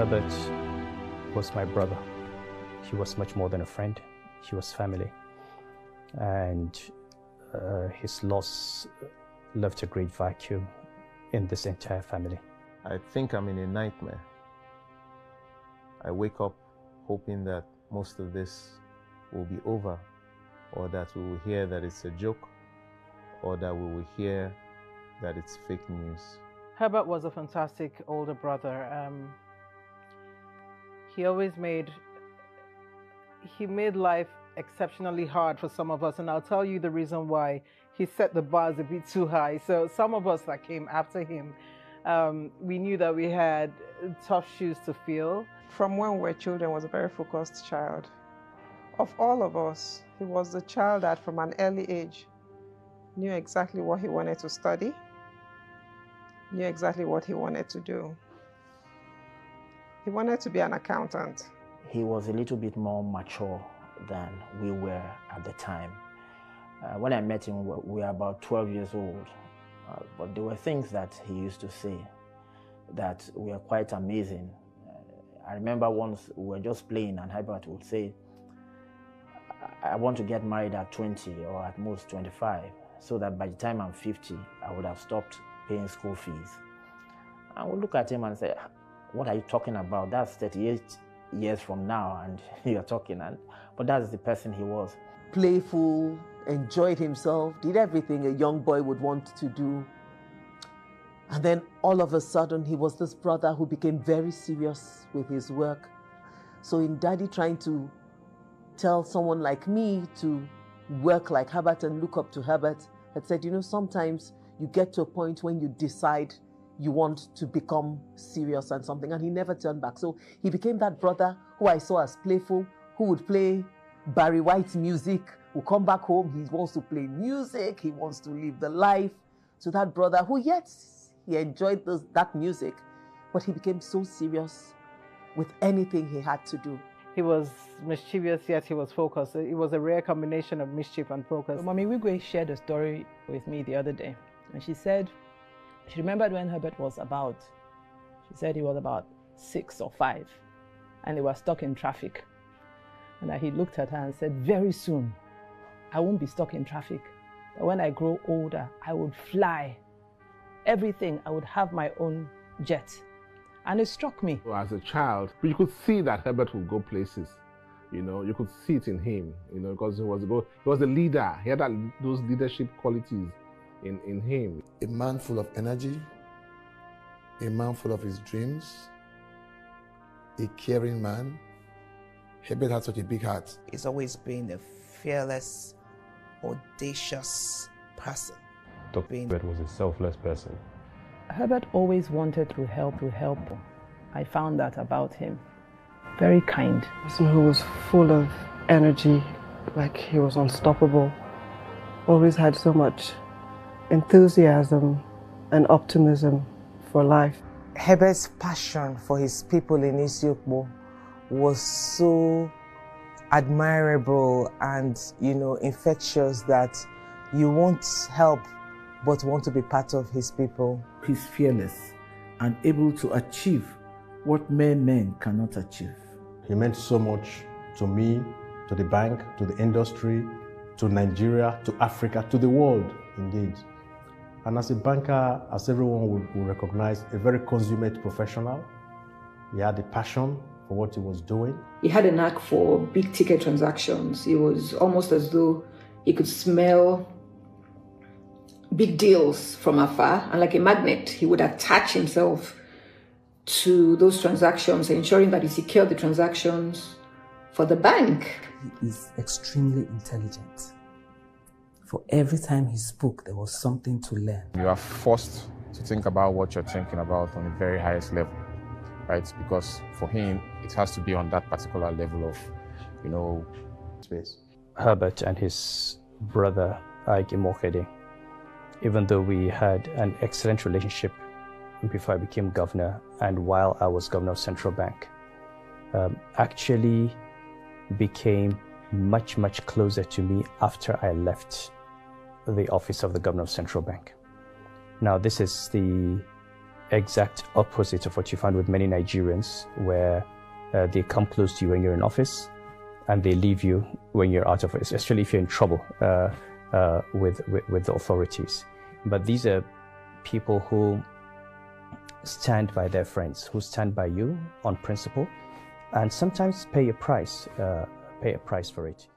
Herbert was my brother. He was much more than a friend. He was family. And uh, his loss left a great vacuum in this entire family. I think I'm in a nightmare. I wake up hoping that most of this will be over, or that we will hear that it's a joke, or that we will hear that it's fake news. Herbert was a fantastic older brother. Um, he always made he made life exceptionally hard for some of us, and I'll tell you the reason why. He set the bars a bit too high. So some of us that came after him, um, we knew that we had tough shoes to fill. From when we were children, was a very focused child. Of all of us, he was the child that, from an early age, knew exactly what he wanted to study, knew exactly what he wanted to do. He wanted to be an accountant. He was a little bit more mature than we were at the time. Uh, when I met him, we were about 12 years old. Uh, but there were things that he used to say that were quite amazing. Uh, I remember once we were just playing, and Herbert would say, I want to get married at 20 or at most 25, so that by the time I'm 50, I would have stopped paying school fees. I would look at him and say, What are you talking about? That's 38 years from now, and you're talking. And, but that's the person he was. Playful, enjoyed himself, did everything a young boy would want to do. And then all of a sudden, he was this brother who became very serious with his work. So, in daddy trying to tell someone like me to work like Herbert and look up to Herbert, had said, you know, sometimes you get to a point when you decide you want to become serious and something. And he never turned back. So he became that brother who I saw as playful, who would play Barry White music, will come back home. He wants to play music, he wants to live the life. So that brother who, yes, he enjoyed those, that music, but he became so serious with anything he had to do. He was mischievous, yet he was focused. It was a rare combination of mischief and focus. So Mommy Wigwe shared a story with me the other day, and she said she remembered when Herbert was about, she said he was about six or five, and they were stuck in traffic. And he looked at her and said, Very soon, I won't be stuck in traffic. But when I grow older, I would fly. Everything, I would have my own jet. And it struck me. As a child, you could see that Herbert would go places. You know, you could see it in him, you know, because he was he was a leader. He had that, those leadership qualities in, in him. A man full of energy, a man full of his dreams, a caring man. Herbert had such a big heart. He's always been a fearless, audacious person. Dr. Herbert was a selfless person. Herbert always wanted to help to help. I found that about him. Very kind. Person who was full of energy, like he was unstoppable. Always had so much enthusiasm and optimism for life. Herbert's passion for his people in Isiokpo was so admirable and, you know, infectious that you won't help but want to be part of his people. He's fearless and able to achieve what mere men cannot achieve. He meant so much to me, to the bank, to the industry, to Nigeria, to Africa, to the world, indeed. And as a banker, as everyone would, would recognize, a very consummate professional. He had a passion for what he was doing. He had a knack for big ticket transactions. It was almost as though he could smell big deals from afar. And like a magnet, he would attach himself to those transactions, ensuring that he secured the transactions for the bank. He is extremely intelligent. For every time he spoke, there was something to learn. You are forced to think about what you're thinking about on the very highest level, right? Because for him, it has to be on that particular level of, you know, space. Herbert and his brother Aig Imoukhuede, even though we had an excellent relationship before I became governor and while I was governor of Central Bank, um, actually became much, much closer to me after I left the office of the governor of Central Bank. Now, this is the exact opposite of what you find with many Nigerians, where uh, they come close to you when you're in office and they leave you when you're out of office, especially if you're in trouble uh, uh, with, with, with the authorities. But these are people who stand by their friends, who stand by you on principle, and sometimes pay a price, uh, pay a price for it.